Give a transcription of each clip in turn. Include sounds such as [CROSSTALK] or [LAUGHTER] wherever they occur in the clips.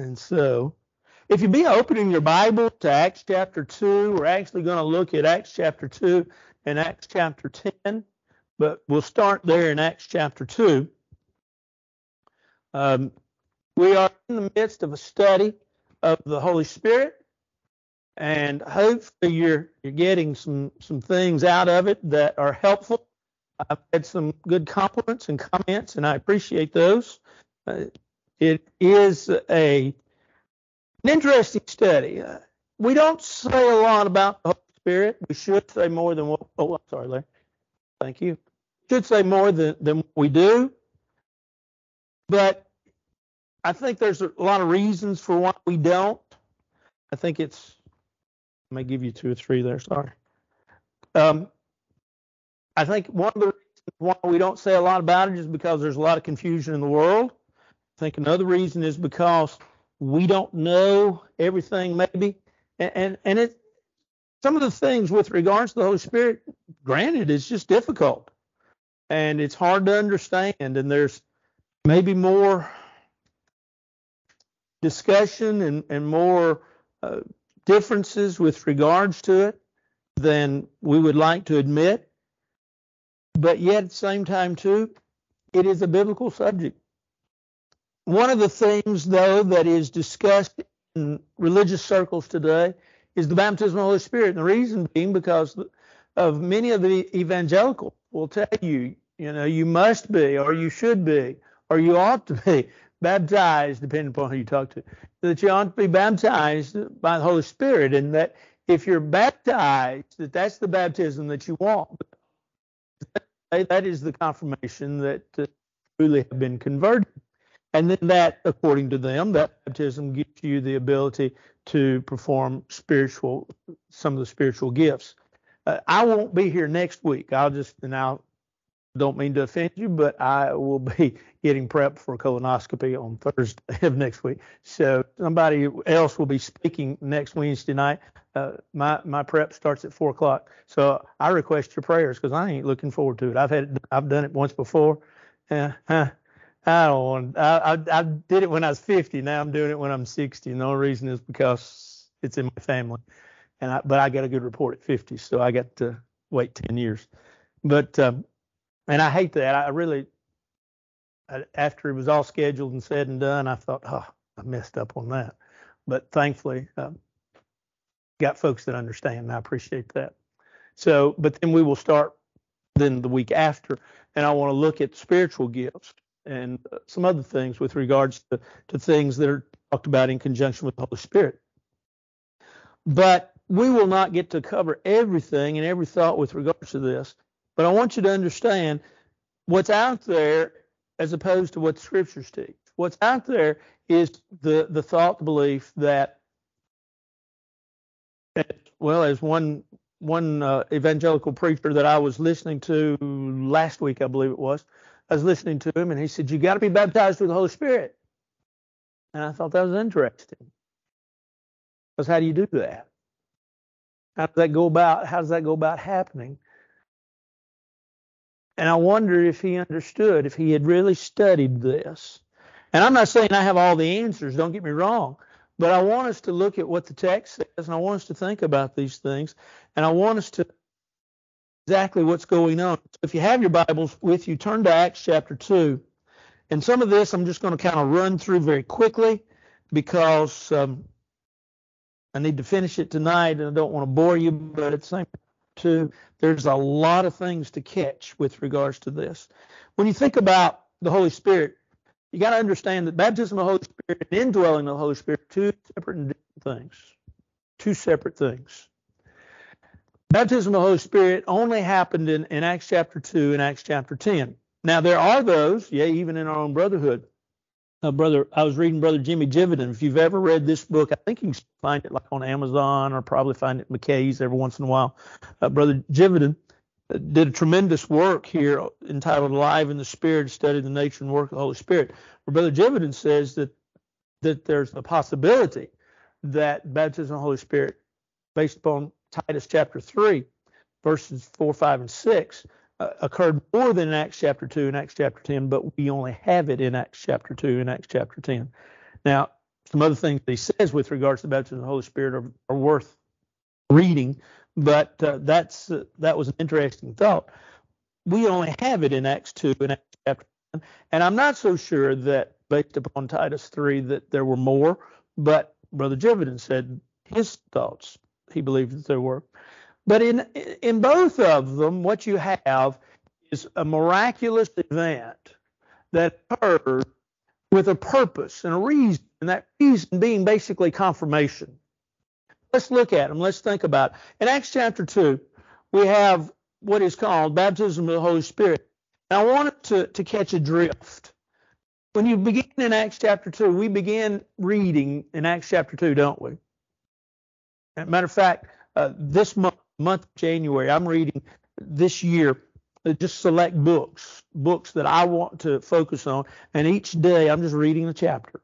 And so, if you be opening your Bible to Acts chapter 2, we're actually going to look at Acts chapter 2 and Acts chapter 10, but we'll start there in Acts chapter 2. Um, we are in the midst of a study of the Holy Spirit, and hopefully you're you're getting some some things out of it that are helpful. I've had some good compliments and comments, and I appreciate those. Uh, it is a an interesting study. Uh, we don't say a lot about the Holy Spirit. We should say more than what. Oh, I'm sorry, Larry. Thank you. Should say more than than we do. But I think there's a lot of reasons for why we don't. I think it's. I may give you two or three there. Sorry. Um, I think one of the reasons why we don't say a lot about it is because there's a lot of confusion in the world. I think another reason is because we don't know everything, maybe, and and, and it. Some of the things with regards to the Holy Spirit, granted, it's just difficult, and it's hard to understand, and there's maybe more discussion and, and more uh, differences with regards to it than we would like to admit. But yet, at the same time, too, it is a biblical subject. One of the things, though, that is discussed in religious circles today is the baptism of the Holy Spirit. And the reason being because of many of the evangelical will tell you, you know, you must be, or you should be, or you ought to be [LAUGHS] baptized, depending upon who you talk to, that you ought to be baptized by the Holy Spirit, and that if you're baptized, that that's the baptism that you want. That is the confirmation that uh, truly have been converted. And then that, according to them, that baptism gives you the ability to perform spiritual, some of the spiritual gifts. Uh, I won't be here next week. I'll just, and I'll don't mean to offend you, but I will be [LAUGHS] getting prepped for colonoscopy on Thursday [LAUGHS] of next week. So somebody else will be speaking next Wednesday night. Uh, my my prep starts at four o'clock. So I request your prayers because I ain't looking forward to it. I've had I've done it once before. Uh, I don't want. I, I I did it when I was 50. Now I'm doing it when I'm 60. And the only reason is because it's in my family. And I, but I got a good report at 50, so I got to wait 10 years. But um, and I hate that. I really, after it was all scheduled and said and done, I thought, oh, I messed up on that. But thankfully, um, got folks that understand, and I appreciate that. So, but then we will start then the week after, and I want to look at spiritual gifts and uh, some other things with regards to, to things that are talked about in conjunction with the Holy Spirit. But we will not get to cover everything and every thought with regards to this. But I want you to understand what's out there as opposed to what the scriptures teach. What's out there is the the thought, belief that, well, as one one uh, evangelical preacher that I was listening to last week, I believe it was, I was listening to him, and he said, "You got to be baptized with the Holy Spirit." And I thought that was interesting, because how do you do that? How does that go about? How does that go about happening? And I wonder if he understood, if he had really studied this. And I'm not saying I have all the answers, don't get me wrong, but I want us to look at what the text says and I want us to think about these things and I want us to exactly what's going on. If you have your Bibles with you, turn to Acts chapter 2. And some of this I'm just going to kind of run through very quickly because um, I need to finish it tonight and I don't want to bore you, but at the same time. There's a lot of things to catch with regards to this. When you think about the Holy Spirit, you got to understand that baptism of the Holy Spirit and indwelling of the Holy Spirit are two separate things. Two separate things. Baptism of the Holy Spirit only happened in, in Acts chapter 2 and Acts chapter 10. Now, there are those, yeah, even in our own brotherhood, uh, brother, I was reading Brother Jimmy Jividen. If you've ever read this book, I think you can find it like on Amazon or probably find it at McKay's every once in a while. Uh, Brother Jividen uh, did a tremendous work here entitled Alive in the Spirit, Study the Nature and Work of the Holy Spirit. Where Brother Jividen says that that there's a possibility that baptism of the Holy Spirit, based upon Titus chapter 3, verses 4, 5, and 6, uh, occurred more than in Acts chapter 2 and Acts chapter 10, but we only have it in Acts chapter 2 and Acts chapter 10. Now, some other things that he says with regards to the baptism of the Holy Spirit are, are worth reading, but uh, that's uh, that was an interesting thought. We only have it in Acts 2 and Acts chapter 1, and I'm not so sure that based upon Titus 3 that there were more, but Brother Jividen said his thoughts. He believed that there were. But in in both of them, what you have is a miraculous event that occurred with a purpose and a reason, and that reason being basically confirmation. Let's look at them. Let's think about it. In Acts chapter 2, we have what is called baptism of the Holy Spirit. Now, I wanted to, to catch a drift. When you begin in Acts chapter 2, we begin reading in Acts chapter 2, don't we? Matter of fact, uh, this month, month January, I'm reading this year uh, just select books, books that I want to focus on, and each day I'm just reading a chapter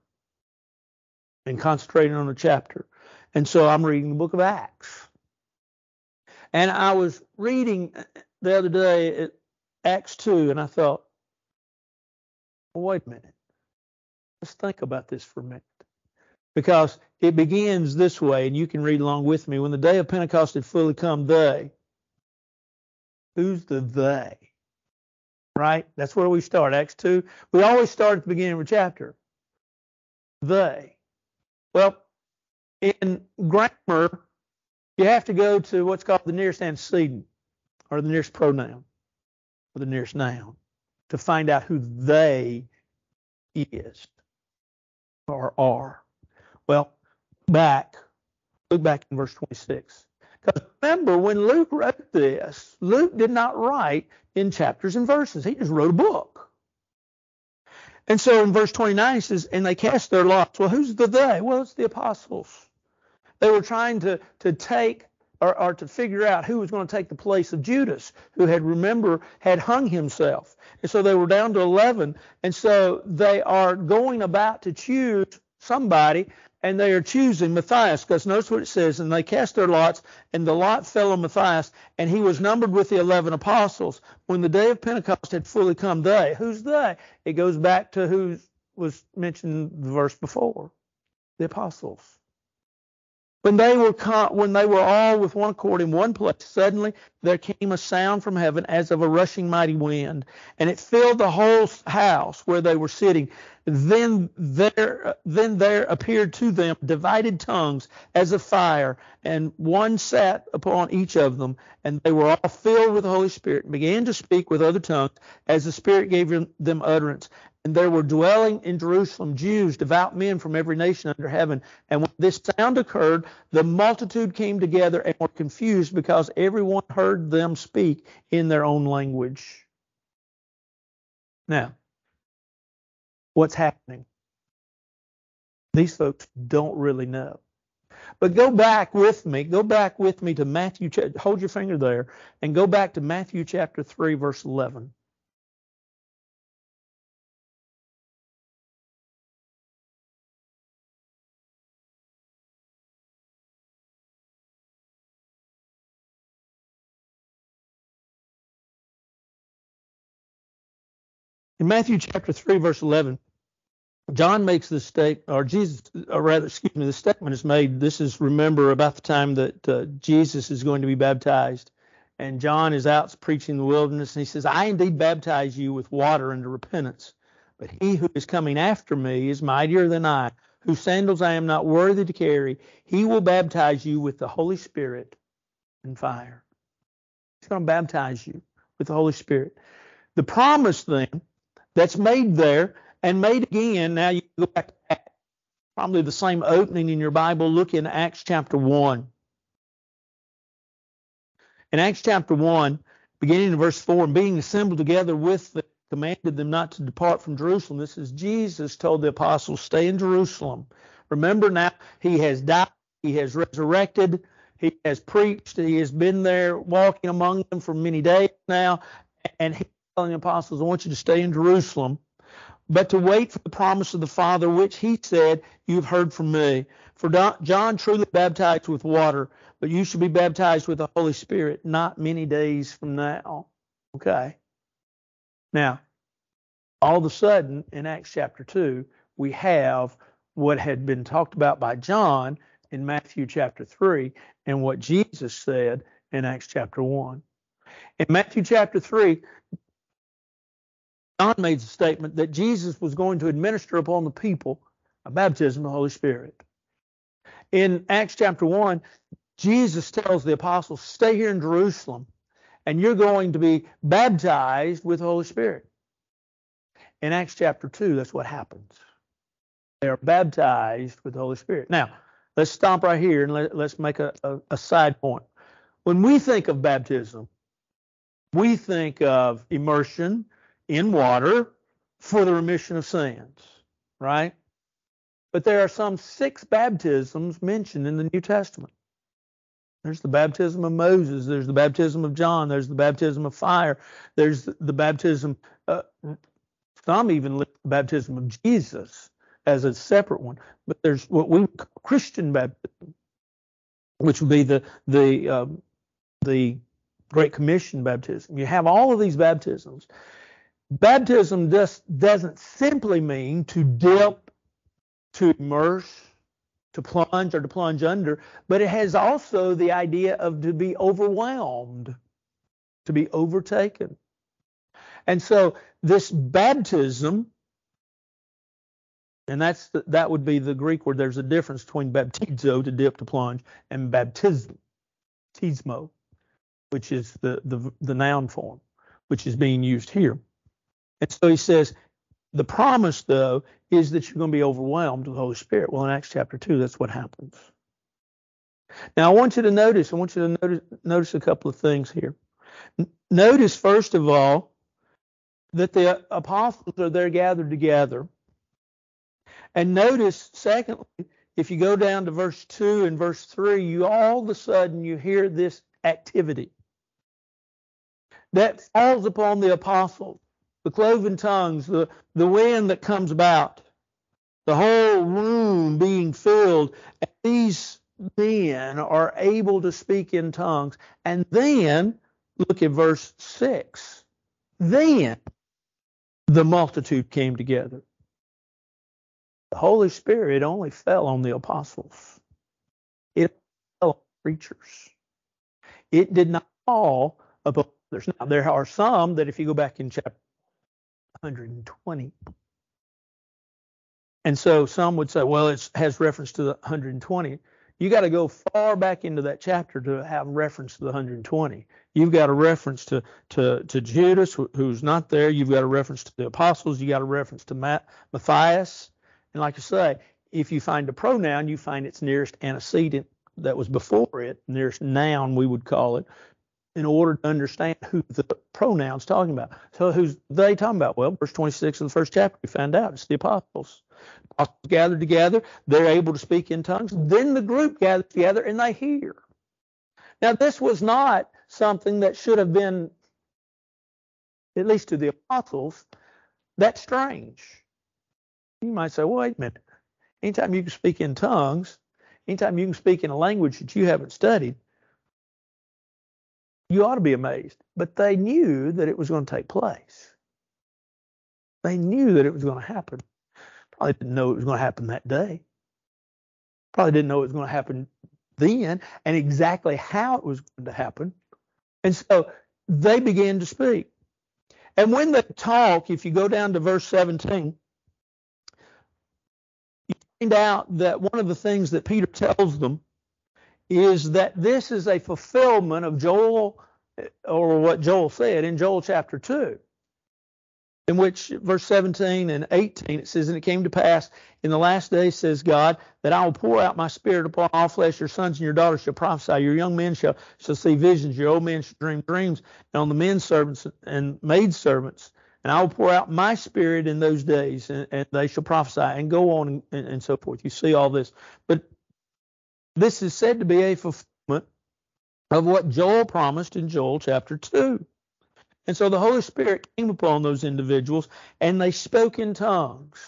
and concentrating on a chapter. And so I'm reading the book of Acts. And I was reading the other day Acts 2, and I thought, well, wait a minute. Let's think about this for a minute. Because it begins this way, and you can read along with me. When the day of Pentecost had fully come, they, who's the they? Right? That's where we start. Acts 2. We always start at the beginning of a chapter. They. Well, in grammar, you have to go to what's called the nearest antecedent or the nearest pronoun or the nearest noun to find out who they is or are. Well, back, look back in verse 26. Because remember, when Luke wrote this, Luke did not write in chapters and verses. He just wrote a book. And so in verse 29, he says, and they cast their lots. Well, who's the they? Well, it's the apostles. They were trying to, to take or, or, to figure out who was going to take the place of Judas, who had, remember, had hung himself. And so they were down to 11. And so they are going about to choose somebody, and they are choosing Matthias, because notice what it says, and they cast their lots, and the lot fell on Matthias, and he was numbered with the 11 apostles. When the day of Pentecost had fully come, they, who's they? It goes back to who was mentioned the verse before, the apostles. When they were when they were all with one accord in one place, suddenly there came a sound from heaven as of a rushing mighty wind, and it filled the whole house where they were sitting. Then there then there appeared to them divided tongues as of fire, and one sat upon each of them, and they were all filled with the Holy Spirit and began to speak with other tongues as the Spirit gave them utterance. And there were dwelling in Jerusalem Jews, devout men from every nation under heaven. And when this sound occurred, the multitude came together and were confused because everyone heard them speak in their own language. Now, what's happening? These folks don't really know. But go back with me, go back with me to Matthew, hold your finger there, and go back to Matthew chapter 3, verse 11. In Matthew chapter 3, verse 11, John makes this statement, or Jesus, or rather, [LAUGHS] excuse me, the statement is made. This is, remember, about the time that uh, Jesus is going to be baptized. And John is out preaching in the wilderness, and he says, I indeed baptize you with water unto repentance. But he who is coming after me is mightier than I, whose sandals I am not worthy to carry. He will baptize you with the Holy Spirit and fire. He's going to baptize you with the Holy Spirit. The promise then that's made there and made again. Now you go back to probably the same opening in your Bible. Look in Acts chapter 1. In Acts chapter 1, beginning in verse 4, and being assembled together with commanded them not to depart from Jerusalem. This is Jesus told the apostles, stay in Jerusalem. Remember now, he has died, he has resurrected, he has preached, he has been there walking among them for many days now, and he telling the apostles, I want you to stay in Jerusalem, but to wait for the promise of the Father, which he said, You've heard from me. For John truly baptized with water, but you should be baptized with the Holy Spirit not many days from now. Okay. Now, all of a sudden, in Acts chapter 2, we have what had been talked about by John in Matthew chapter 3 and what Jesus said in Acts chapter 1. In Matthew chapter 3, John made the statement that Jesus was going to administer upon the people a baptism of the Holy Spirit. In Acts chapter 1, Jesus tells the apostles, Stay here in Jerusalem, and you're going to be baptized with the Holy Spirit. In Acts chapter 2, that's what happens. They are baptized with the Holy Spirit. Now, let's stop right here and let, us make a, a, a side point. When we think of baptism, we think of immersion in water for the remission of sins, right? But there are some six baptisms mentioned in the New Testament. There's the baptism of Moses. There's the baptism of John. There's the baptism of fire. There's the baptism, uh, some even the baptism of Jesus as a separate one. But there's what we call Christian baptism, which would be the the um, the Great Commission baptism. You have all of these baptisms. Baptism just doesn't simply mean to dip, to immerse, to plunge, or to plunge under, but it has also the idea of to be overwhelmed, to be overtaken. And so this baptism, and that's the, that would be the Greek word. There's a difference between baptizo, to dip, to plunge, and baptism, tismo which is the, the, the noun form, which is being used here. And so he says, the promise, though, is that you're going to be overwhelmed with the Holy Spirit. Well, in Acts chapter 2, that's what happens. Now, I want you to notice, I want you to notice, notice a couple of things here. Notice, first of all, that the apostles are there gathered together. And notice, secondly, if you go down to verse 2 and verse 3, you all of a sudden you hear this activity that falls upon the apostles, the cloven tongues, the, the wind that comes about, the whole room being filled, and these men are able to speak in tongues. And then, look at verse 6. Then the multitude came together. The Holy Spirit only fell on the apostles. It fell on preachers. It did not fall upon others. Now, there are some that if you go back in chapter 120, and so some would say, well, it has reference to the 120. You got to go far back into that chapter to have reference to the 120. You've got a reference to to to Judas, who's not there. You've got a reference to the apostles. You got a reference to Matt, Matthias. And like I say, if you find a pronoun, you find its nearest antecedent that was before it, nearest noun we would call it, in order to understand who the pronoun's talking about. So who's they talking about? Well, verse 26 of the first chapter, we find out it's the apostles. Apostles gathered together, they're able to speak in tongues. Then the group gathers together and they hear. Now, this was not something that should have been, at least to the apostles, that strange. You might say, well, wait a minute. Anytime you can speak in tongues, anytime you can speak in a language that you haven't studied, you ought to be amazed. But they knew that it was going to take place. They knew that it was going to happen. Probably didn't know it was going to happen that day. Probably didn't know it was going to happen then and exactly how it was going to happen. And so they began to speak. And when they talk, if you go down to verse 17, you find out that one of the things that Peter tells them is that this is a fulfillment of Joel or what Joel said in Joel chapter 2, in which verse 17 and 18 it says, And it came to pass in the last days, says God, that I will pour out my spirit upon all flesh. Your sons and your daughters shall prophesy. Your young men shall, shall see visions. Your old men shall dream dreams. And on the men servants and maid servants, and I will pour out my spirit in those days, and, and they shall prophesy, and go on and, and so forth. You see all this. But this is said to be a fulfillment of what Joel promised in Joel chapter 2. And so the Holy Spirit came upon those individuals and they spoke in tongues.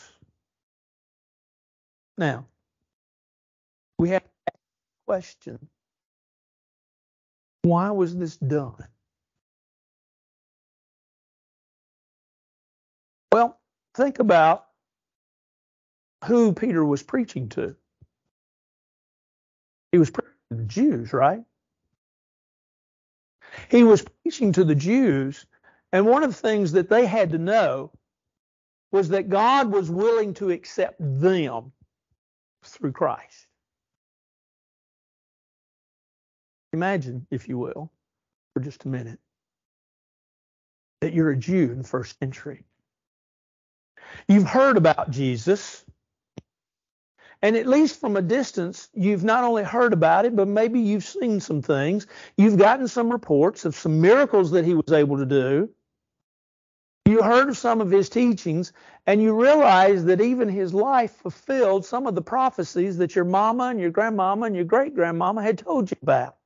Now, we have a question. Why was this done? Well, think about who Peter was preaching to. He was preaching to the Jews, right? He was preaching to the Jews, and one of the things that they had to know was that God was willing to accept them through Christ. Imagine, if you will, for just a minute, that you're a Jew in the first century. You've heard about Jesus, and at least from a distance, you've not only heard about it, but maybe you've seen some things. You've gotten some reports of some miracles that he was able to do. You heard of some of his teachings, and you realize that even his life fulfilled some of the prophecies that your mama and your grandmama and your great grandmama had told you about.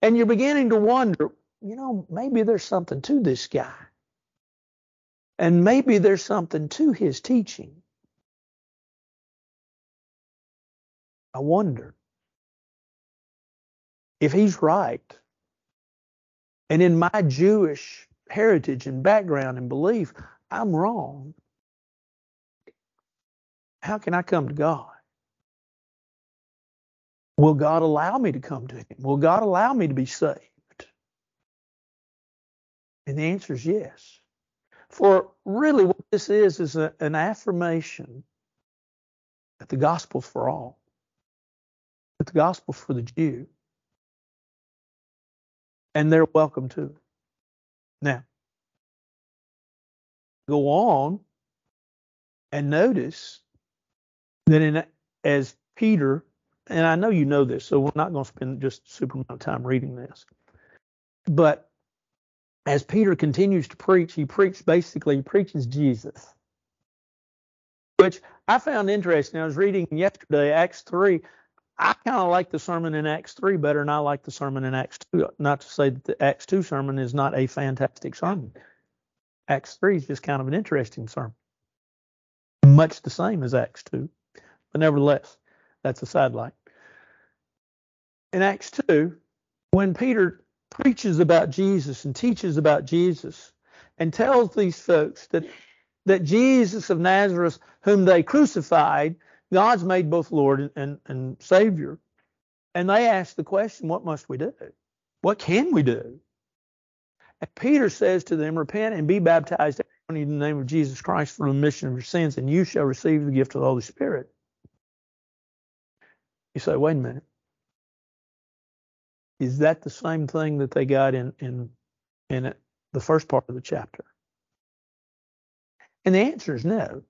And you're beginning to wonder, you know, maybe there's something to this guy. And maybe there's something to his teaching. I wonder if he's right. And in my Jewish heritage and background and belief, I'm wrong. How can I come to God? Will God allow me to come to Him? Will God allow me to be saved? And the answer is yes. For really, what this is is a, an affirmation that the gospel's for all the gospel for the Jew. And they're welcome to it. Now, go on and notice that in as Peter, and I know you know this, so we're not going to spend just super amount of time reading this. But as Peter continues to preach, he preaches basically he preaches Jesus. Which I found interesting. I was reading yesterday, Acts 3. I kind of like the sermon in Acts 3 better than I like the sermon in Acts 2. Not to say that the Acts 2 sermon is not a fantastic sermon. Acts 3 is just kind of an interesting sermon. Much the same as Acts 2. But nevertheless, that's a sidelight. In Acts 2, when Peter preaches about Jesus and teaches about Jesus and tells these folks that that Jesus of Nazareth, whom they crucified, God's made both Lord and, and, Savior. And they ask the question, what must we do? What can we do? And Peter says to them, repent and be baptized in the name of Jesus Christ for the remission of your sins, and you shall receive the gift of the Holy Spirit. You say, wait a minute. Is that the same thing that they got in in in the first part of the chapter? And the answer is no.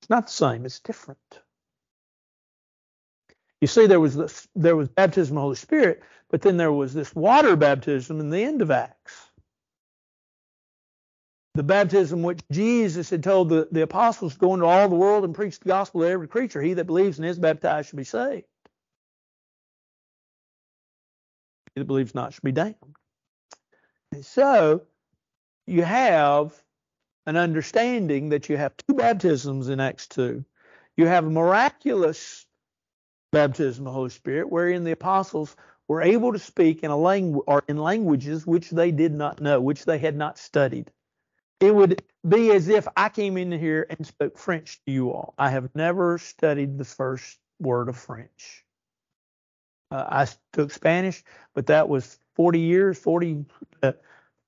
It's not the same, it's different. You see, there was this, there was baptism of the Holy Spirit, but then there was this water baptism in the end of Acts. The baptism which Jesus had told the, the apostles to go into all the world and preach the gospel to every creature. He that believes and is baptized shall be saved. He that believes not shall be damned. And so you have an understanding that you have two baptisms in Acts 2. You have a miraculous baptism of the Holy Spirit, wherein the apostles were able to speak in a language or in languages which they did not know, which they had not studied. It would be as if I came in here and spoke French to you all. I have never studied the first word of French. Uh, I took Spanish, but that was 40 years, 40, uh,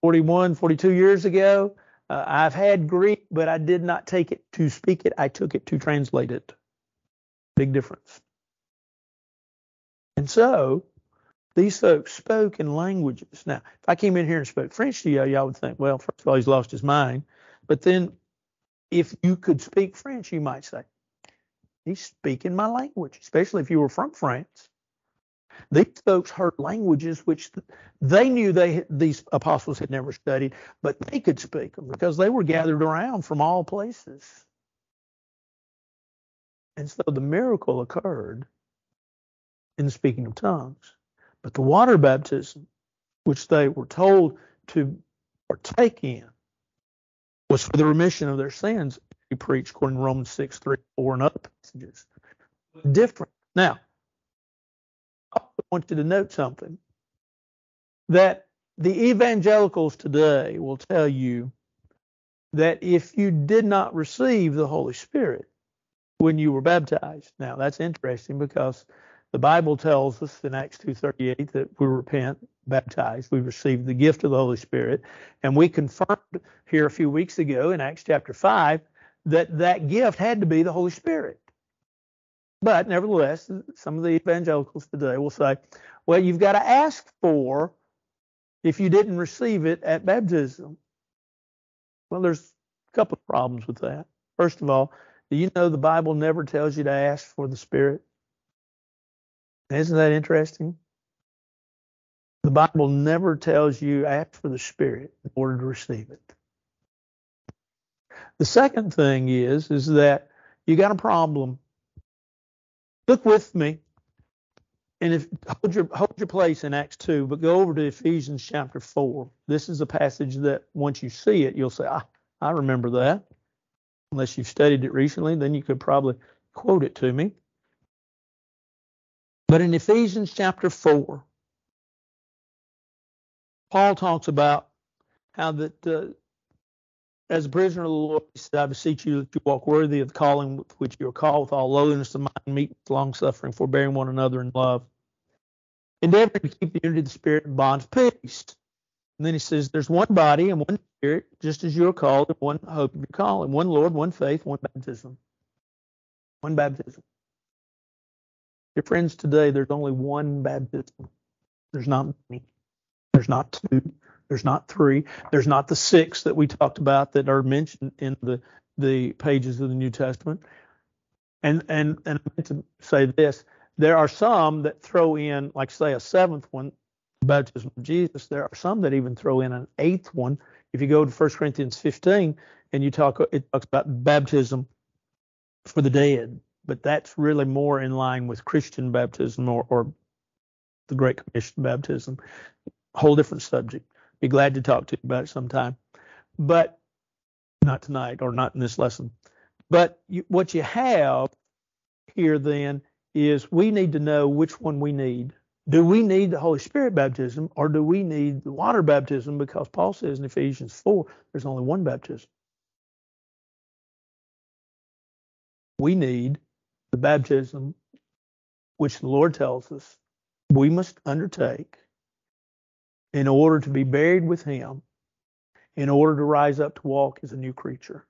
41, 42 years ago. Uh, I've had Greek, but I did not take it to speak it. I took it to translate it. Big difference. And so these folks spoke in languages. Now, if I came in here and spoke French to you, y'all would think, well, first of all, he's lost his mind. But then if you could speak French, you might say, he's speaking my language, especially if you were from France. These folks heard languages which they knew they these apostles had never studied, but they could speak them because they were gathered around from all places. And so the miracle occurred in the speaking of tongues. But the water baptism, which they were told to partake in, was for the remission of their sins. We preach according to Romans 6, 3, 4, and other passages. Different. Now, want you to note something that the evangelicals today will tell you that if you did not receive the Holy Spirit when you were baptized, now that's interesting because the Bible tells us in Acts 2:38 that we repent, baptized, we receive the gift of the Holy Spirit, and we confirmed here a few weeks ago in Acts chapter 5 that that gift had to be the Holy Spirit. But nevertheless, some of the evangelicals today will say, well, you've got to ask for if you didn't receive it at baptism. Well, there's a couple of problems with that. First of all, do you know the Bible never tells you to ask for the Spirit? Isn't that interesting? The Bible never tells you ask for the Spirit in order to receive it. The second thing is is that you got a problem. Look with me, and if hold your hold your place in Acts two, but go over to Ephesians chapter four. This is a passage that once you see it, you'll say, ah, I remember that. Unless you've studied it recently, then you could probably quote it to me. But in Ephesians chapter 4, Paul talks about how that uh, as a prisoner of the Lord, he said, I beseech you that you walk worthy of the calling with which you are called, with all lowliness of mind, meekness, long suffering, forbearing one another in love, endeavoring to keep the unity of the Spirit in bonds of peace. And then he says, There's one body and one Spirit, just as you are called, and one hope of your calling, one Lord, one faith, one baptism. One baptism. Your friends, today there's only one baptism. There's not many. There's not two. There's not three. There's not the six that we talked about that are mentioned in the the pages of the New Testament. And and and I meant to say this: there are some that throw in, like say, a seventh one, baptism of Jesus. There are some that even throw in an eighth one. If you go to 1 Corinthians 15 and you talk, it talks about baptism for the dead but that's really more in line with Christian baptism or, or the Great Commission baptism. Whole different subject. Be glad to talk to you about it sometime, but not tonight or not in this lesson. But you, what you have here then is we need to know which one we need. Do we need the Holy Spirit baptism or do we need the water baptism? Because Paul says in Ephesians 4, there's only one baptism. We need the baptism which the Lord tells us we must undertake in order to be buried with Him, in order to rise up to walk as a new creature.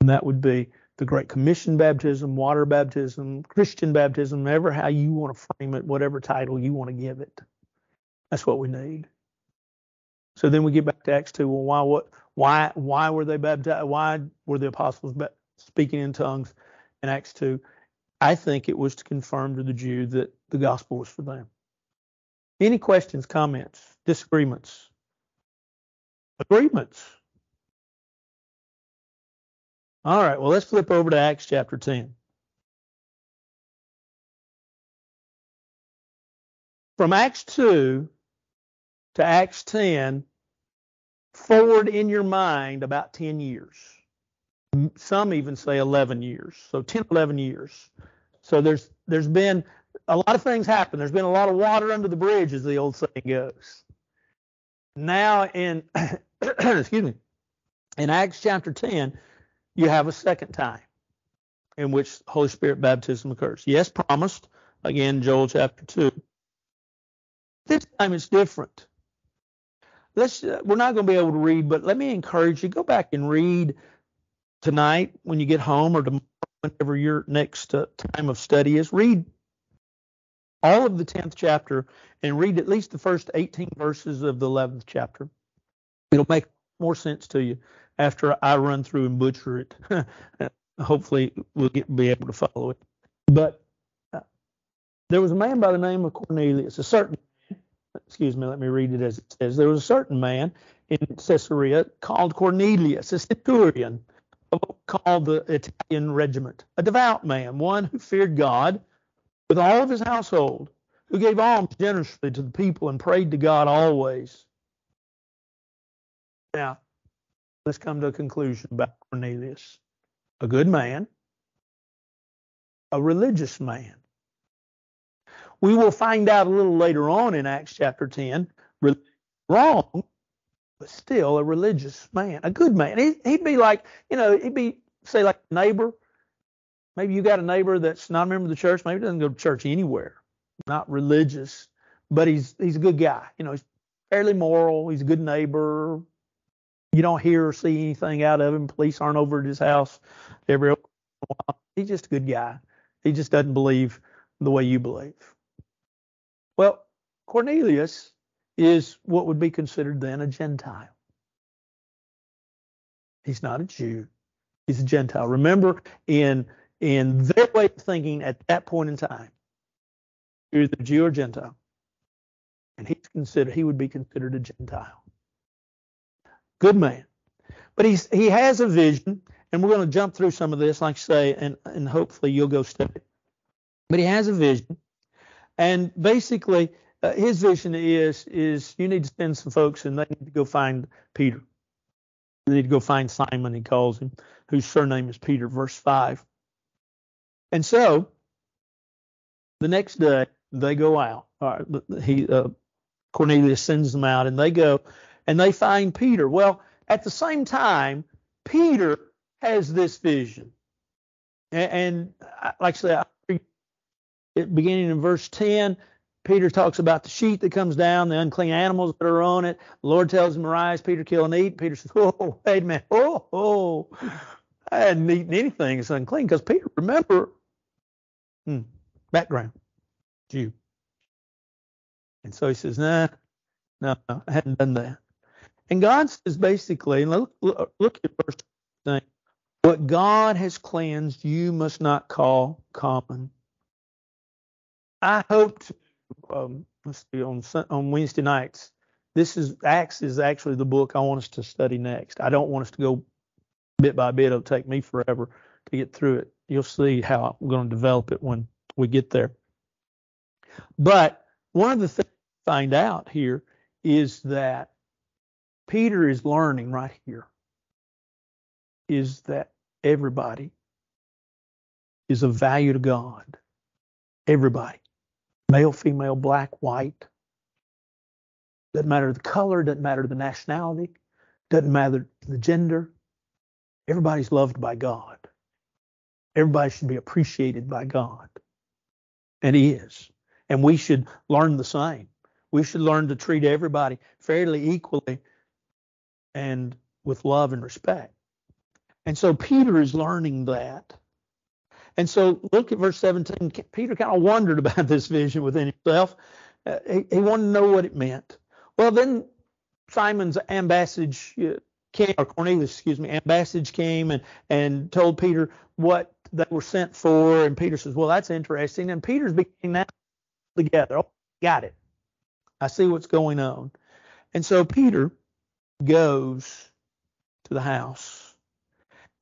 And that would be the Great Commission baptism, water baptism, Christian baptism, ever how you want to frame it, whatever title you want to give it. That's what we need. So then we get back to Acts 2. Well, why what why why were they baptized? Why were the apostles speaking in tongues? in Acts 2, I think it was to confirm to the Jew that the gospel was for them. Any questions, comments, disagreements? Agreements. All right, well, let's flip over to Acts chapter 10. From Acts 2 to Acts 10, forward in your mind about 10 years some even say 11 years. So 10, 11 years. So there's there's been a lot of things happen. There's been a lot of water under the bridge, as the old saying goes. Now in [CLEARS THROAT] excuse me, in Acts chapter 10, you have a second time in which Holy Spirit baptism occurs. Yes, promised. Again, Joel chapter 2. This time it's different. Let's, uh, we're not going to be able to read, but let me encourage you go back and read tonight when you get home or tomorrow, whenever your next uh, time of study is, read all of the 10th chapter and read at least the first 18 verses of the 11th chapter. It'll make more sense to you after I run through and butcher it. [LAUGHS] Hopefully, we'll get, be able to follow it. But uh, there was a man by the name of Cornelius, a certain, excuse me, let me read it as it says. There was a certain man in Caesarea called Cornelius, a centurion called the Italian regiment, a devout man, one who feared God with all of his household, who gave alms generously to the people and prayed to God always. Now, let's come to a conclusion about Cornelius. A good man, a religious man. We will find out a little later on in Acts chapter 10, wrong but still a religious man, a good man. He, he'd be like, you know, he'd be say like a neighbor. Maybe you got a neighbor that's not a member of the church. Maybe doesn't go to church anywhere, not religious, but he's he's a good guy. You know, he's fairly moral. He's a good neighbor. You don't hear or see anything out of him. Police aren't over at his house every while. He's just a good guy. He just doesn't believe the way you believe. Well, Cornelius is what would be considered then a Gentile. He's not a Jew. He's a Gentile. Remember, in in their way of thinking at that point in time, either Jew or Gentile. And he's considered he would be considered a Gentile. Good man. But he's he has a vision, and we're going to jump through some of this, like I say, and, and hopefully you'll go study. But he has a vision. And basically, uh, his vision is is you need to send some folks and they need to go find Peter. They need to go find Simon, he calls him, whose surname is Peter, verse 5. And so the next day they go out. he uh, Cornelius sends them out and they go and they find Peter. Well, at the same time, Peter has this vision. And, and like I said, beginning in verse 10, Peter talks about the sheet that comes down, the unclean animals that are on it. The Lord tells him to rise, Peter, kill and eat. Peter says, [LAUGHS] Oh, wait a minute. Oh, oh. I hadn't eaten anything that's unclean because Peter, remember, hmm, background, Jew. And so he says, Nah, no, no, I hadn't done that. And God says basically, look, look, look at verse thing. What God has cleansed, you must not call common. I hope to um, let's see on on Wednesday nights. This is Acts is actually the book I want us to study next. I don't want us to go bit by bit. It'll take me forever to get through it. You'll see how I'm going to develop it when we get there. But one of the things I find out here is that Peter is learning right here is that everybody is of value to God. Everybody male, female, black, white. Doesn't matter the color, doesn't matter the nationality, doesn't matter the gender. Everybody's loved by God. Everybody should be appreciated by God. And He is. And we should learn the same. We should learn to treat everybody fairly equally and with love and respect. And so Peter is learning that. And so look at verse 17. Peter kind of wondered about [LAUGHS] this vision within himself. Uh, he, he, wanted to know what it meant. Well, then Simon's ambassage uh, came, or Cornelius, excuse me, ambassage came and, and told Peter what they were sent for. And Peter says, Well, that's interesting. And Peter's beginning that together. Oh, got it. I see what's going on. And so Peter goes to the house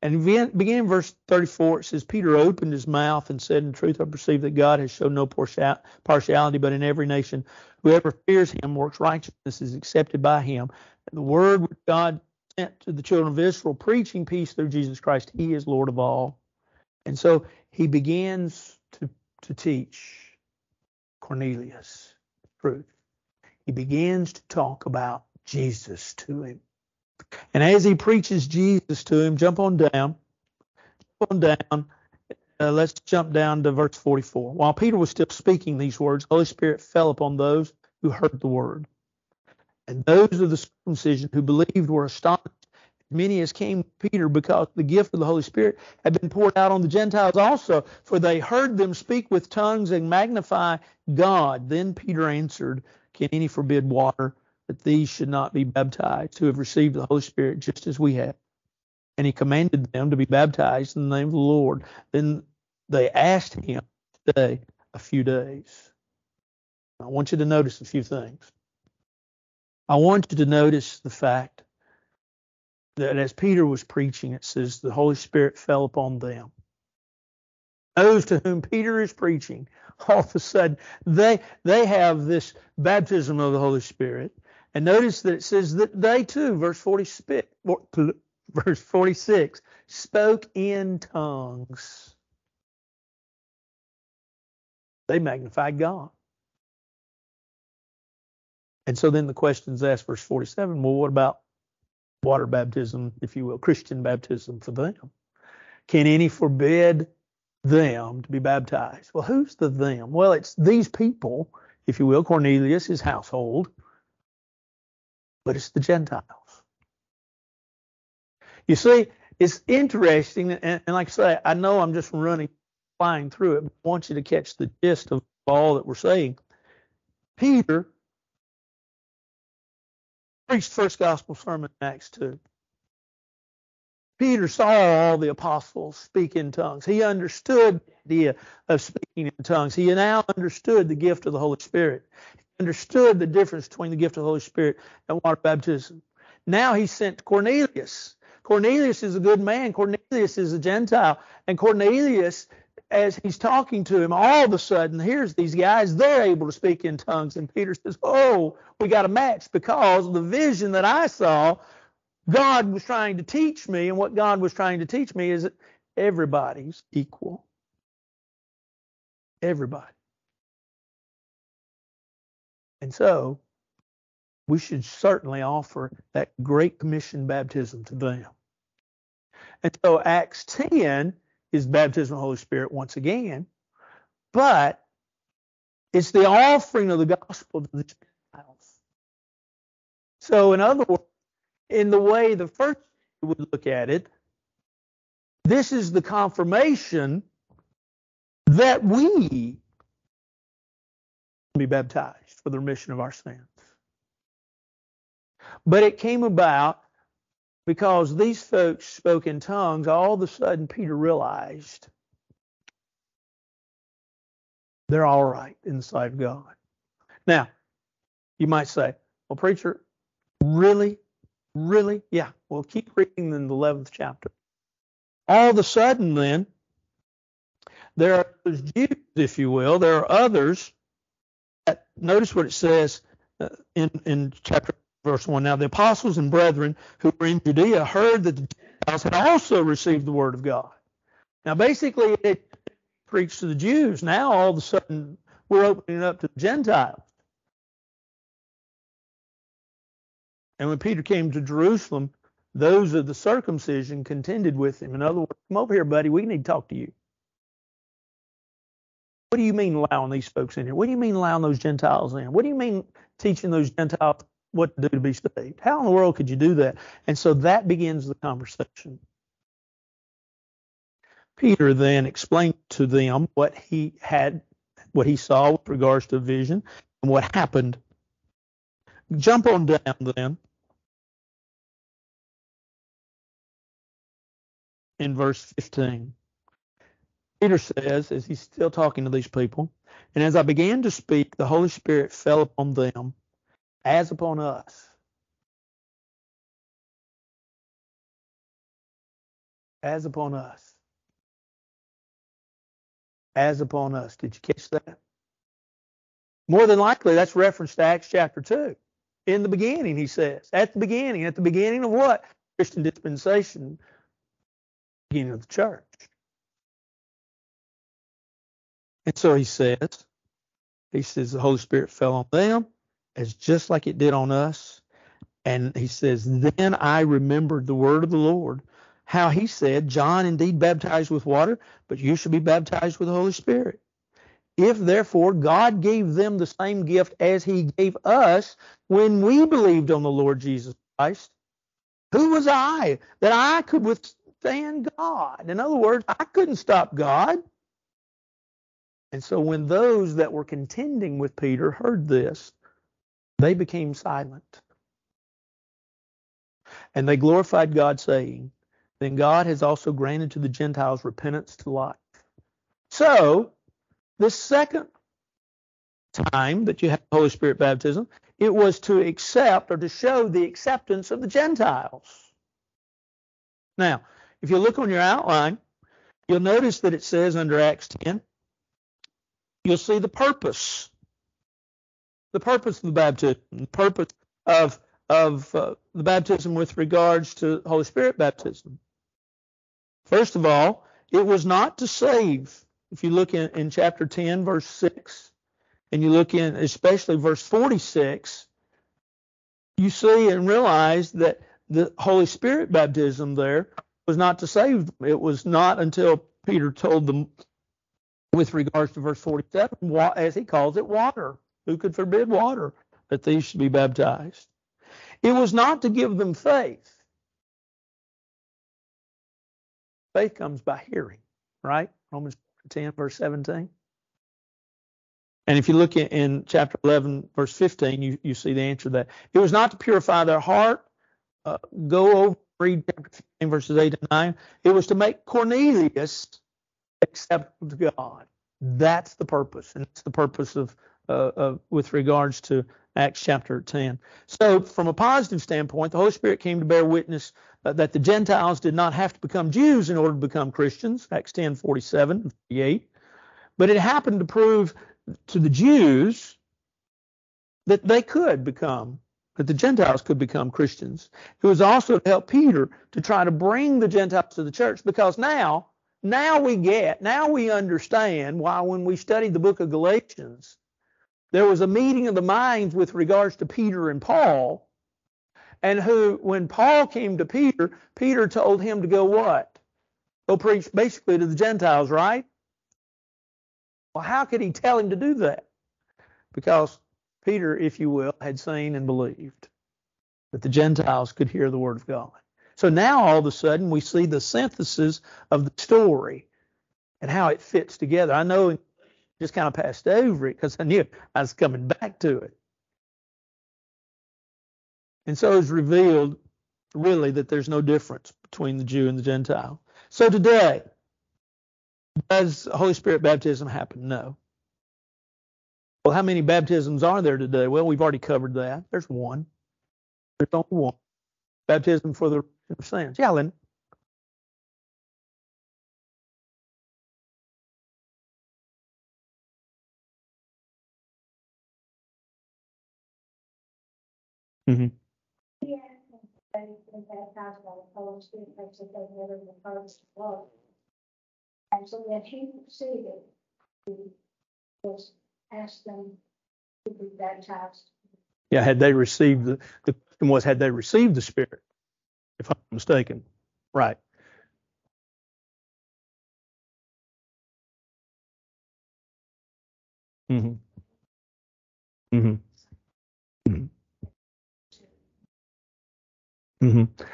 and beginning in verse 34, it says, Peter opened his mouth and said, In truth, I perceive that God has shown no partiality, but in every nation, whoever fears him works righteousness is accepted by him. And the word which God sent to the children of Israel, preaching peace through Jesus Christ, he is Lord of all. And so he begins to, to teach Cornelius truth. He begins to talk about Jesus to him. And as he preaches Jesus to him, jump on down. Jump on down. Uh, let's jump down to verse 44. While Peter was still speaking these words, the Holy Spirit fell upon those who heard the word. And those of the circumcision who believed were astonished. Many as came Peter because the gift of the Holy Spirit had been poured out on the Gentiles also, for they heard them speak with tongues and magnify God. Then Peter answered, Can any forbid water that these should not be baptized who have received the Holy Spirit just as we have. And he commanded them to be baptized in the name of the Lord. Then they asked him to stay a few days. I want you to notice a few things. I want you to notice the fact that as Peter was preaching, it says the Holy Spirit fell upon them. Those to whom Peter is preaching, [LAUGHS] all of a sudden they they have this baptism of the Holy Spirit and notice that it says that they too, verse 46, [LAUGHS] verse 46, spoke in tongues. They magnified God. And so then the question's asked, verse 47, well, what about water baptism, if you will, Christian baptism for them. Can any forbid them to be baptized? Well, who's the them? Well, it's these people, if you will, Cornelius, his household, but it's the Gentiles. You see, it's interesting, and, and like I say, I know I'm just running, flying through it, but I want you to catch the gist of all that we're saying. Peter preached first gospel sermon in Acts 2. Peter saw all the apostles speak in tongues. He understood the idea of speaking in tongues. He now understood the gift of the Holy Spirit. He understood the difference between the gift of the Holy Spirit and water baptism. Now he sent Cornelius. Cornelius is a good man. Cornelius is a Gentile. And Cornelius, as he's talking to him, all of a sudden, here's these guys, they're able to speak in tongues. And Peter says, Oh, we got a match because the vision that I saw God was trying to teach me, and what God was trying to teach me is that everybody's equal. Everybody. And so we should certainly offer that Great Commission baptism to them. And so Acts 10 is baptism of the Holy Spirit once again, but it's the offering of the gospel to the Gentiles. So, in other words, in the way the first would look at it, this is the confirmation that we be baptized for the remission of our sins. But it came about because these folks spoke in tongues, all of a sudden Peter realized they're all right in the sight of God. Now, you might say, well, preacher, really? Really? Yeah. Well, keep reading in the 11th chapter. All of a sudden, then, there are those Jews, if you will, there are others. That, notice what it says uh, in, in chapter verse 1. Now, the apostles and brethren who were in Judea heard that the Gentiles had also received the word of God. Now, basically, it preached to the Jews. Now, all of a sudden, we're opening up to the Gentiles. And when Peter came to Jerusalem, those of the circumcision contended with him. In other words, come over here, buddy. We need to talk to you. What do you mean allowing these folks in here? What do you mean allowing those Gentiles in? What do you mean teaching those Gentiles what to do to be saved? How in the world could you do that? And so that begins the conversation. Peter then explained to them what he had, what he saw with regards to vision and what happened. Jump on down then in verse 15. Peter says, as he's still talking to these people, and as I began to speak, the Holy Spirit fell upon them as upon us. As upon us. As upon us. Did you catch that? More than likely, that's reference to Acts chapter 2. In the beginning, he says. At the beginning. At the beginning of what? Christian dispensation beginning of the church. And so he says, he says the Holy Spirit fell on them as just like it did on us. And he says, then I remembered the word of the Lord, how he said, John indeed baptized with water, but you shall be baptized with the Holy Spirit. If therefore God gave them the same gift as he gave us when we believed on the Lord Jesus Christ, who was I that I could withstand? God. In other words, I couldn't stop God. And so when those that were contending with Peter heard this, they became silent. And they glorified God, saying, Then God has also granted to the Gentiles repentance to life. So, the second time that you have Holy Spirit baptism, it was to accept or to show the acceptance of the Gentiles. Now, if you look on your outline, you'll notice that it says under Acts 10, you'll see the purpose. The purpose of the baptism, the purpose of, of uh, the baptism with regards to Holy Spirit baptism. First of all, it was not to save. If you look in, in chapter 10, verse 6, and you look in especially verse 46, you see and realize that the Holy Spirit baptism there was not to save them. It was not until Peter told them, with regards to verse 47, as he calls it, water. Who could forbid water that these should be baptized? It was not to give them faith. Faith comes by hearing, right? Romans 10, verse 17. And if you look in, chapter 11, verse 15, you, you see the answer to that. It was not to purify their heart. Uh, go over, read chapter 15, verses 8 and 9. It was to make Cornelius acceptable to God. That's the purpose. And it's the purpose of, uh, of, with regards to Acts chapter 10. So, from a positive standpoint, the Holy Spirit came to bear witness uh, that the Gentiles did not have to become Jews in order to become Christians, Acts 10 47 and 48. But it happened to prove to the Jews that they could become, that the Gentiles could become Christians. It was also to help Peter to try to bring the Gentiles to the church because now, now we get, now we understand why when we studied the book of Galatians, there was a meeting of the minds with regards to Peter and Paul, and who, when Paul came to Peter, Peter told him to go what? Go preach basically to the Gentiles, right? Well, how could he tell him to do that? Because Peter, if you will, had seen and believed that the Gentiles could hear the word of God. So now all of a sudden we see the synthesis of the story and how it fits together. I know just kind of passed over it because I knew I was coming back to it. And so it's revealed really that there's no difference between the Jew and the Gentile. So today, does Holy Spirit baptism happen? No. Well, how many baptisms are there today? Well, we've already covered that. There's one. There's only one. Baptism for the sins. Yeah, Lynn. Mm-hmm. And so when he proceeded, he was asked them to be. Yeah, had they received the the question was had they received the Spirit, if I'm mistaken. Right. Mm-hmm. Mm-hmm. Mm-hmm. Mm-hmm.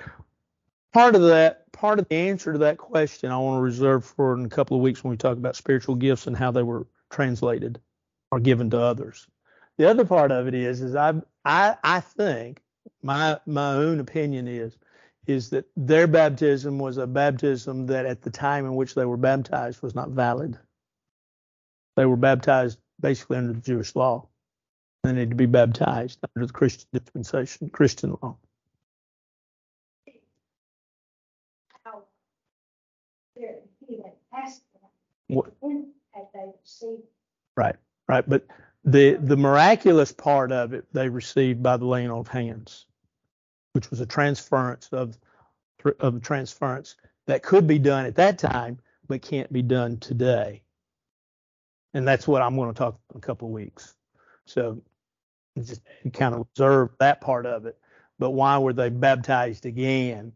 Part of that, part of the answer to that question, I want to reserve for in a couple of weeks when we talk about spiritual gifts and how they were translated or given to others. The other part of it is, is I, I, I think my my own opinion is, is that their baptism was a baptism that at the time in which they were baptized was not valid. They were baptized basically under the Jewish law. They needed to be baptized under the Christian dispensation, Christian law. What? Right, right. But the the miraculous part of it they received by the laying on of hands, which was a transference of of transference that could be done at that time, but can't be done today. And that's what I'm going to talk a couple of weeks. So just kind of observe that part of it. But why were they baptized again?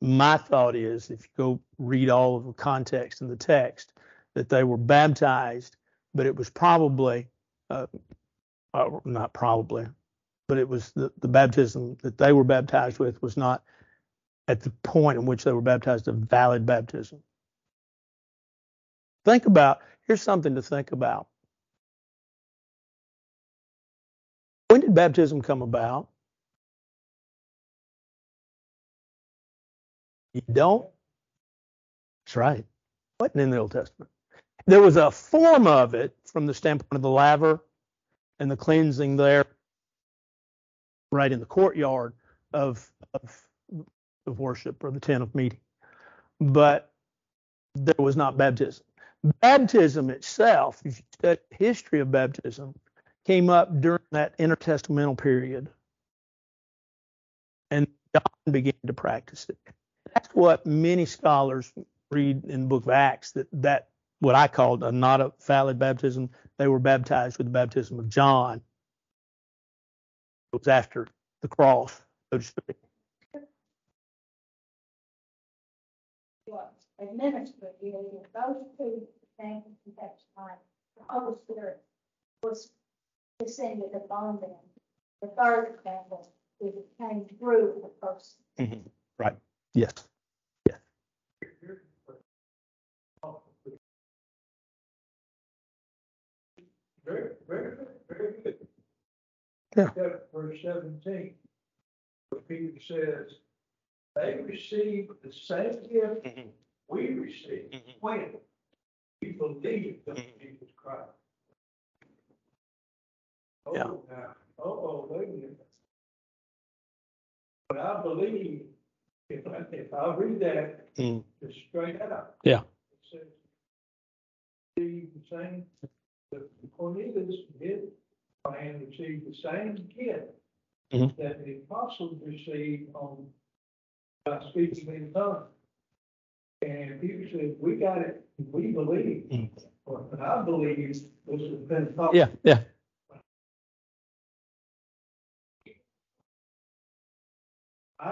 My thought is if you go read all of the context in the text that they were baptized but it was probably uh, uh, not probably but it was the, the baptism that they were baptized with was not at the point in which they were baptized a valid baptism. Think about here's something to think about. When did baptism come about You don't? That's right. Wasn't in the Old Testament. There was a form of it from the standpoint of the laver and the cleansing there, right in the courtyard of, of, worship or the tent of meeting. But there was not baptism. Baptism itself, if you study the history of baptism, came up during that intertestamental period. And John began to practice it that's what many scholars read in the book of Acts that that what I called a not a valid baptism. They were baptized with the baptism of John. It was after the cross, so to speak. Administered you those two things at time. The Holy Spirit was descended upon them. The third example is it came through the person. Mm-hmm. Right. Yes. Very, very, good, very good. Yeah. Except Verse seventeen, where Peter says, they received the same gift Mhm. we received Mhm. when we believed in Mhm. Jesus Christ. Yeah. Oh, now, oh, oh, wait a minute. But I believe, if I, if I read that, Mm. just straight out. Yeah. It says, the same, the Cornelius did, and received the same gift Mhm. that the apostles received on, by speaking in tongues. And Peter said, we got it, we believe. But I believe this is Pentecost. Yeah. Yeah.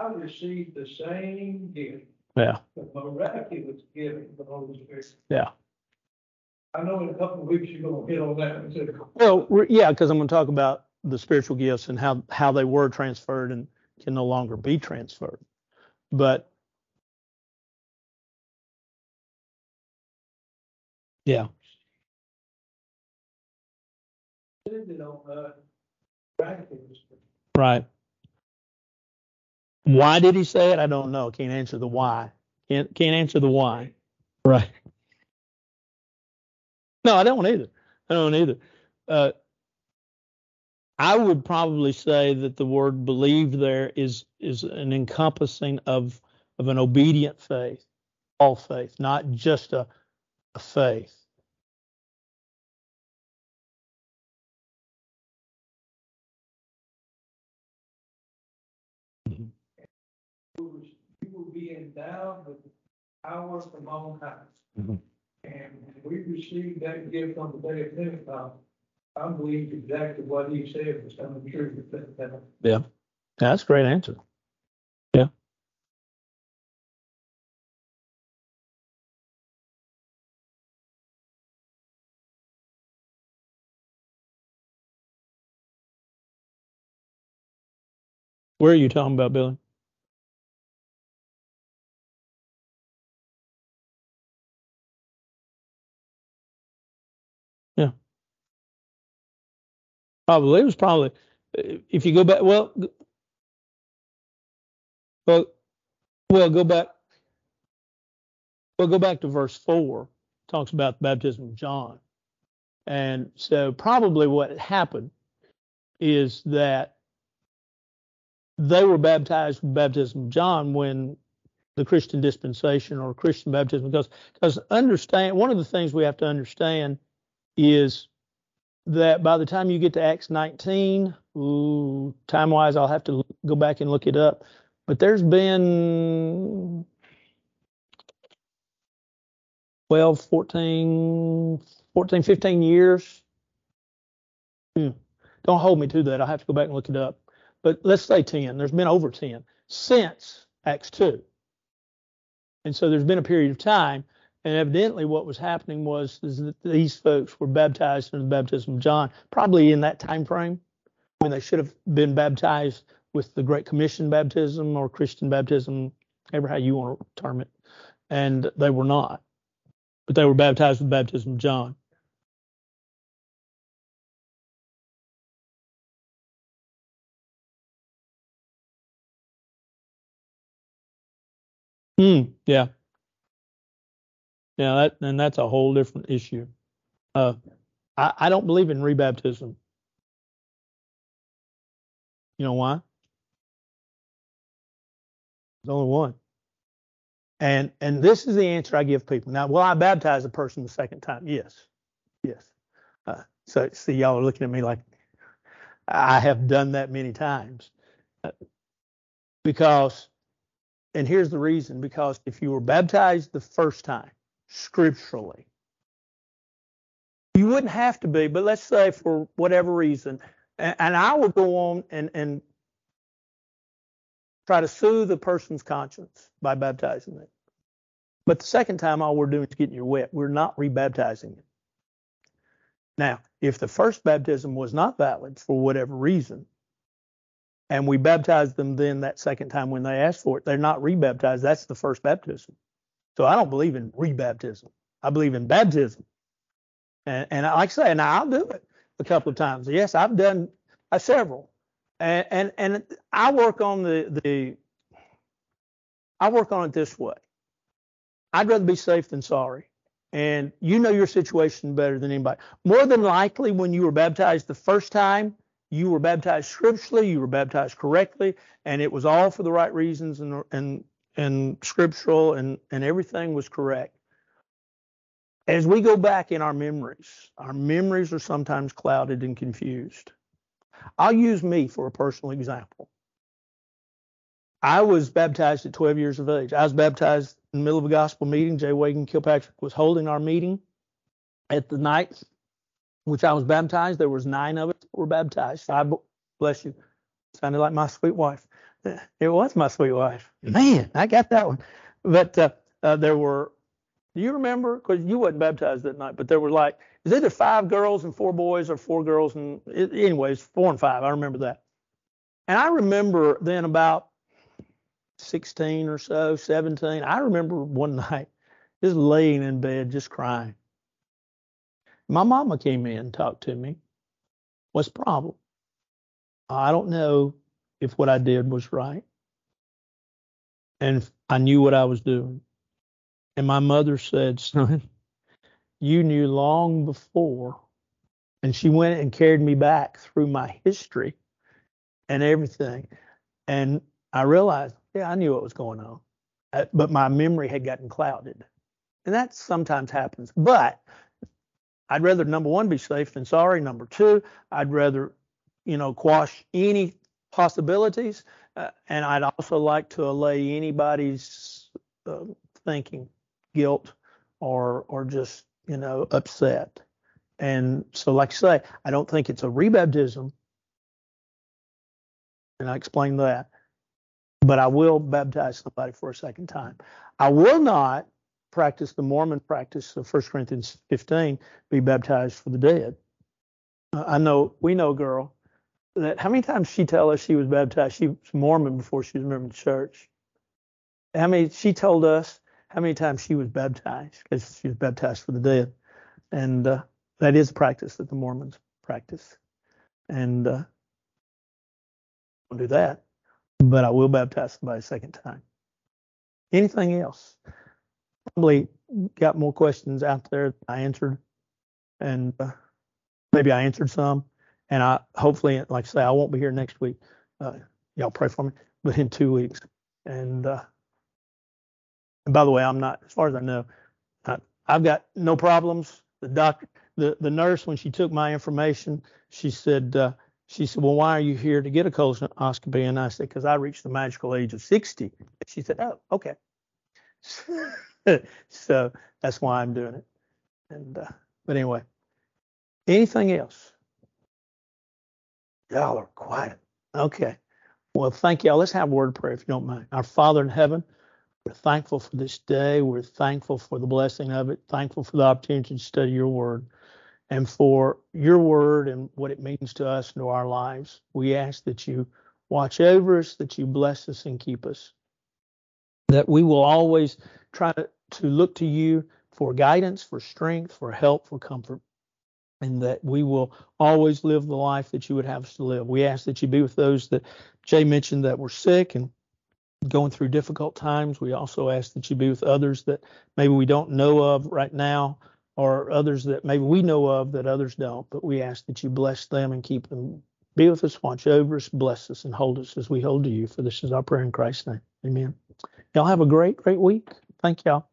I received the same gift, Yeah. the miraculous gift of the Holy Spirit. Yeah. I know in a couple of weeks you're gonna hit on that and say, Well, yeah, because I'm going to talk about the spiritual gifts and how how they were transferred and can no longer be transferred. But yeah, uh, right. Why did he say it? I don't know. Can't answer the why. Can't can't answer the why. Right. No, I don't either. I don't either. Uh, I would probably say that the word believe there is is an encompassing of of an obedient faith, all faith, not just a, a faith. Endowed with power from on high. Mhm. And we received that gift on the day of Pentecost. I believe exactly what he said was coming true. That- that- Yeah, that's a great answer. Yeah. Where are you talking about, Billy? Probably it was probably if you go back well well well go back well go back to verse 4 talks about the baptism of John. And so probably what happened is that they were baptized with baptism of John when the Christian dispensation or Christian baptism because because understand one of the things we have to understand is that by the time you get to Acts 19, ooh, time wise, I'll have to go back and look it up. But there's been 12, 14, 14, 15 years. Hmm. Don't hold me to that. I'll have to go back and look it up. But let's say 10. There's been over 10 since Acts 2. And so there's been a period of time and evidently, what was happening was that these folks were baptized in the baptism of John, probably in that time frame when they should have been baptized with the Great Commission baptism or Christian baptism, however how you want to term it, and they were not, but they were baptized with the baptism of John. Hmm. Yeah. Yeah, that and that's a whole different issue. Uh, I, I don't believe in rebaptism. You know why? There's only one. And and this is the answer I give people. Now, will I baptize a person the second time? Yes. Yes. Uh, so see, y'all are looking at me like I have done that many times. Uh, because, and here's the reason: because if you were baptized the first time, scripturally. You wouldn't have to be, but let's say for whatever reason, and, I will go on and, and try to soothe the person's conscience by baptizing them. But the second time, all we're doing is getting you wet. We're not rebaptizing you. Now, if the first baptism was not valid for whatever reason, and we baptized them then that second time when they asked for it, they're not rebaptized. That's the first baptism. So I don't believe in rebaptism. I believe in baptism. And, and like I say, and I'll do it a couple of times. Yes, I've done uh, several. And, and and I work on the the I work on it this way. I'd rather be safe than sorry. And you know your situation better than anybody. More than likely, when you were baptized the first time, you were baptized scripturally, you were baptized correctly, and it was all for the right reasons and and and scriptural and and everything was correct. As we go back in our memories, our memories are sometimes clouded and confused. I'll use me for a personal example. I was baptized at 12 years of age. I was baptized in the middle of a gospel meeting. Jay Wagon Kilpatrick was holding our meeting at the night which I was baptized. There was nine of us that were baptized. Five, bless you. Sounded like my sweet wife. [LAUGHS] It was my sweet wife. Man, I got that one. But uh, uh, there were. Do you remember? Because you wasn't baptized that night, but there were like is either five girls and four boys, or four girls and anyways, four and five. I remember that. And I remember then about 16 or so, 17. I remember one [LAUGHS] night just laying in bed, just crying. My mama came in and talked to me. What's the problem? I don't know if what I did was right. And I knew what I was doing. And my mother said, Son, you knew long before. And she went and carried me back through my history and everything. And I realized, yeah, I knew what was going on. Uh, but my memory had gotten clouded. And that sometimes happens. But I'd rather number one be safe than sorry. Number two, I'd rather, you know, quash any possibilities, uh, and I'd also like to allay anybody's uh, thinking, guilt, or or just you know upset. And so, like I say, I don't think it's a rebaptism, and I explained that. But I will baptize somebody for a second time. I will not practice, the Mormon practice of 1 Corinthians 15, be baptized for the dead. I know, we know girl that how many times she tell us she was baptized? She was Mormon before she was a member of the church. How many, she told us how many times she was baptized because she was baptized for the dead. And uh, that is a practice that the Mormons practice. And uh, I'll do that, but I will baptize somebody a second time. Anything else? probably got more questions out there I answered, and uh, maybe I answered some. And I hopefully, like I say, I won't be here next week. Uh, y'all pray for me, but in two weeks. And uh, and by the way, I'm not, as far as I know, I, I've got no problems. The doctor, the the nurse, when she took my information, she said. Uh, she said, Well, why are you here to get a colonoscopy? And I said, Because I reached the magical age of 60. She said, Oh, okay. [LAUGHS] so that's why I'm doing it. And uh, but anyway, anything else? Y'all are quiet. Okay. Well, thank y'all. Let's have a word of prayer if you don't mind. Our Father in heaven, we're thankful for this day. We're thankful for the blessing of it. Thankful for the opportunity to study your word and for your word and what it means to us and to our lives. We ask that you watch over us, that you bless us and keep us, that we will always try to to look to you for guidance, for strength, for help, for comfort, and that we will always live the life that you would have us to live. We ask that you be with those that Jay mentioned that were sick and going through difficult times. We also ask that you be with others that maybe we don't know of right now, or others that maybe we know of that others don't. But we ask that you bless them and keep them. Be with us, watch over us, bless us, and hold us as we hold to you. For this is our prayer in Christ's name. Amen. Y'all have a great, great week. Thank y'all.